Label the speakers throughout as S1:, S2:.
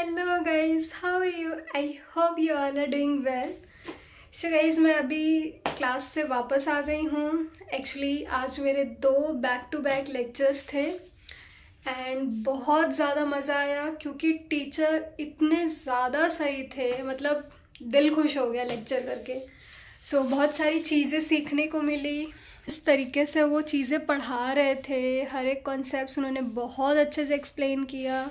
S1: Hello guys how are you I hope you all are doing well so guys मैं अभी class से वापस आ गई हूँ. एक्चुअली आज मेरे दो बैक टू बैक लेक्चर्स थे. एंड बहुत ज़्यादा मज़ा आया क्योंकि टीचर इतने ज़्यादा सही थे. मतलब दिल खुश हो गया लेक्चर करके. सो so, बहुत सारी चीज़ें सीखने को मिली. इस तरीके से वो चीज़ें पढ़ा रहे थे. हर एक कॉन्सेप्ट उन्होंने बहुत अच्छे से एक्सप्लेन किया.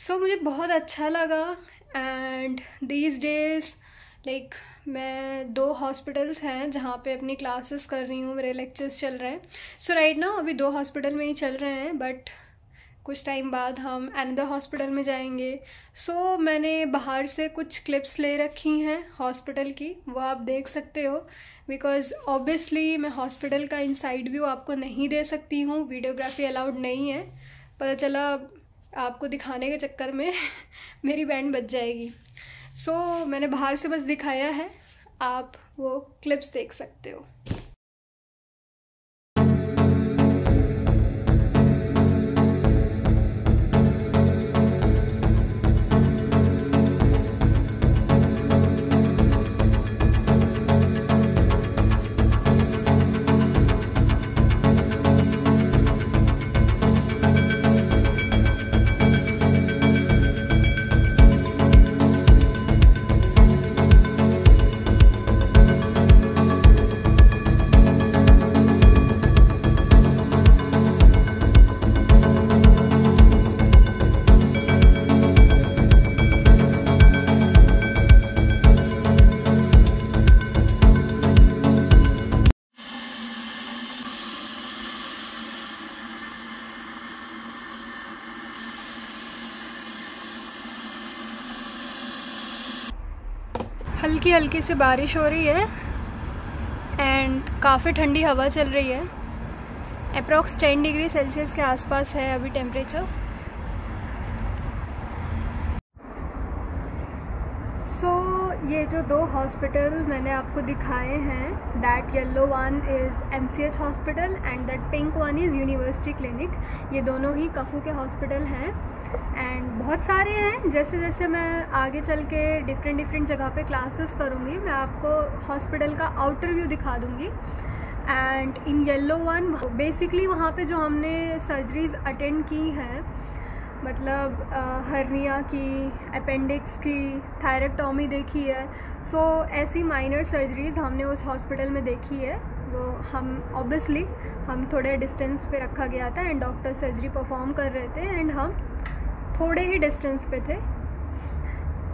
S1: सो so, मुझे बहुत अच्छा लगा एंड दीज डेज़ लाइक मैं दो हॉस्पिटल्स हैं जहाँ पे अपनी क्लासेस कर रही हूँ मेरे लेक्चर्स चल रहे हैं। सो राइट ना अभी दो हॉस्पिटल में ही चल रहे हैं बट कुछ टाइम बाद हम अनदर हॉस्पिटल में जाएँगे। सो so, मैंने बाहर से कुछ क्लिप्स ले रखी हैं हॉस्पिटल की वो आप देख सकते हो। बिकॉज़ ऑब्वियसली मैं हॉस्पिटल का इनसाइड व्यू आपको नहीं दे सकती हूँ वीडियोग्राफी अलाउड नहीं है। पता चला आपको दिखाने के चक्कर में मेरी बैंड बच जाएगी। सो so, मैंने बाहर से बस दिखाया है। आप वो क्लिप्स देख सकते हो। हल्की हल्की सी बारिश हो रही है एंड काफ़ी ठंडी हवा चल रही है। अप्रॉक्स टेन डिग्री सेल्सियस के आसपास है अभी टेम्परेचर सो so, ये जो दो हॉस्पिटल मैंने आपको दिखाए हैं that yellow one is M C H hospital and that pink one is university clinic ये दोनों ही कफू के हॉस्पिटल हैं। एंड बहुत सारे हैं। जैसे जैसे मैं आगे चल के डिफरेंट डिफरेंट जगह पे क्लासेस करूँगी मैं आपको हॉस्पिटल का आउटर व्यू दिखा दूँगी। And in yellow one basically वहाँ पे जो हमने सर्जरीज अटेंड की हैं मतलब हर्निया की अपेंडिक्स की थायरेक्टोमी देखी है। सो so, ऐसी माइनर सर्जरीज हमने उस हॉस्पिटल में देखी है। वो हम ऑब्वियसली हम थोड़े डिस्टेंस पे रखा गया था एंड डॉक्टर सर्जरी परफॉर्म कर रहे थे। एंड हम थोड़े ही डिस्टेंस पे थे।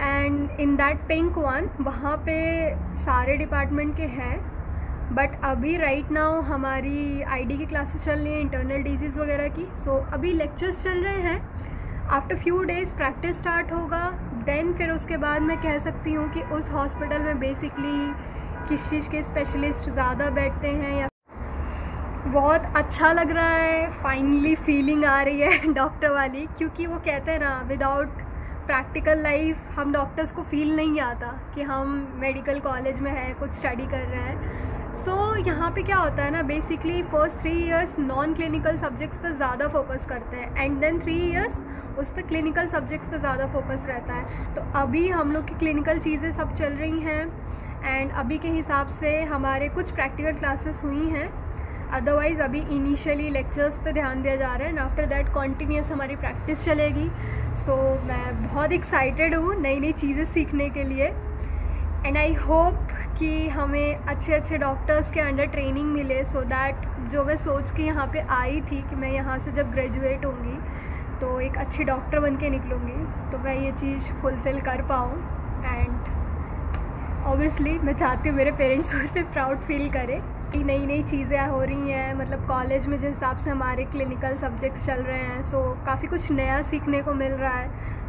S1: And in that pink one वहाँ पे सारे डिपार्टमेंट के हैं। बट अभी राइट right नाउ हमारी आईडी की क्लासेस चल रही हैं इंटरनल डिज़ीज़ वगैरह की। सो so, अभी लेक्चर्स चल रहे हैं। After few days practice start होगा। देन फिर उसके बाद मैं कह सकती हूँ कि उस हॉस्पिटल में बेसिकली किस चीज़ के स्पेशलिस्ट ज़्यादा बैठते हैं या बहुत अच्छा लग रहा है फाइनली फीलिंग आ रही है डॉक्टर वाली क्योंकि वो कहते हैं ना विदाउट प्रैक्टिकल लाइफ हम डॉक्टर्स को फील नहीं आता कि हम मेडिकल कॉलेज में है कुछ स्टडी कर रहे हैं। सो so, यहाँ पे क्या होता है ना basically first three years non clinical subjects पर ज़्यादा फोकस करते हैं एंड देन थ्री इयर्स उस पर क्लिनिकल सब्जेक्ट्स पर ज़्यादा फोकस रहता है। तो अभी हम लोग की क्लिनिकल चीज़ें सब चल रही हैं एंड अभी के हिसाब से हमारे कुछ प्रैक्टिकल क्लासेस हुई हैं। अदरवाइज़ अभी इनिशियली लेक्चर्स पे ध्यान दिया जा रहा है एंड आफ्टर दैट कॉन्टीन्यूस हमारी प्रैक्टिस चलेगी। सो so, मैं बहुत एक्साइटेड हूँ नई नई चीज़ें सीखने के लिए। एंड आई होप कि हमें अच्छे अच्छे डॉक्टर्स के अंडर ट्रेनिंग मिले सो so दैट जो मैं सोच के यहाँ पे आई थी कि मैं यहाँ से जब ग्रेजुएट होंगी तो एक अच्छी डॉक्टर बन के निकलूँगी तो मैं ये चीज़ फुलफ़िल कर पाऊँ। एंड ऑब्वियसली मैं चाहती हूँ मेरे पेरेंट्स उस पर प्राउड फील करें। नई नई चीज़ें हो रही हैं मतलब कॉलेज में जिस हिसाब से हमारे क्लिनिकल सब्जेक्ट्स चल रहे हैं सो काफ़ी कुछ नया सीखने को मिल रहा है।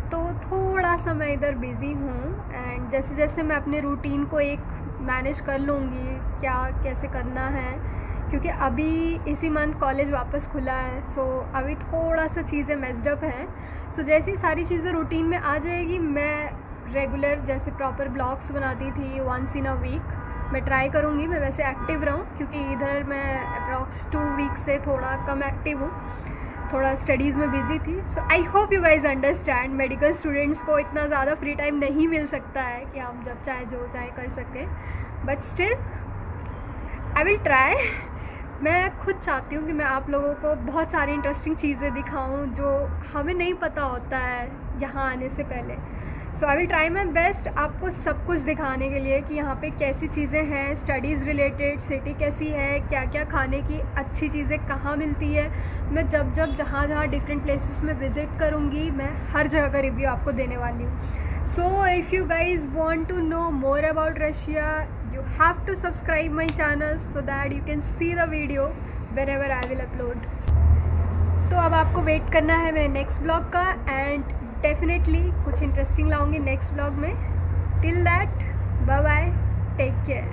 S1: तो थोड़ा सा मैं इधर बिज़ी हूँ एंड जैसे जैसे मैं अपने रूटीन को एक मैनेज कर लूँगी, क्या, कैसे करना है, क्योंकि अभी इसी मंथ कॉलेज वापस खुला है सो अभी थोड़ा सा चीज़ें मेस्डअप हैं। सो जैसी सारी चीज़ें रूटीन में आ जाएगी, मैं रेगुलर जैसे प्रॉपर ब्लॉग्स बनाती थी वंस इन अ वीक मैं ट्राई करूँगी, मैं वैसे एक्टिव रहूँ, क्योंकि इधर मैं अप्रॉक्स टू वीक से थोड़ा कम एक्टिव हूँ। थोड़ा स्टडीज़ में बिज़ी थी। So I hope you guys understand medical students को इतना ज़्यादा फ्री टाइम नहीं मिल सकता है कि हम जब चाहे जो चाहे कर सकें। But still I will try मैं खुद चाहती हूँ कि मैं आप लोगों को बहुत सारी इंटरेस्टिंग चीज़ें दिखाऊँ जो हमें नहीं पता होता है यहाँ आने से पहले। So I will try my best आपको सब कुछ दिखाने के लिए कि यहाँ पे कैसी चीज़ें हैं स्टडीज़ रिलेटेड सिटी कैसी है क्या क्या खाने की अच्छी चीज़ें कहाँ मिलती है। मैं जब जब जहाँ जहाँ डिफरेंट प्लेसेस में विज़िट करूँगी, मैं हर जगह का रिव्यू आपको देने वाली हूँ। So if you guys want to know more about Russia you have to subscribe my channel so that you can see the video video ever I will upload तो अब आपको वेट करना है मेरे नेक्स्ट ब्लॉग का and definitely कुछ interesting लाऊँगी next blog में. Till that bye bye take care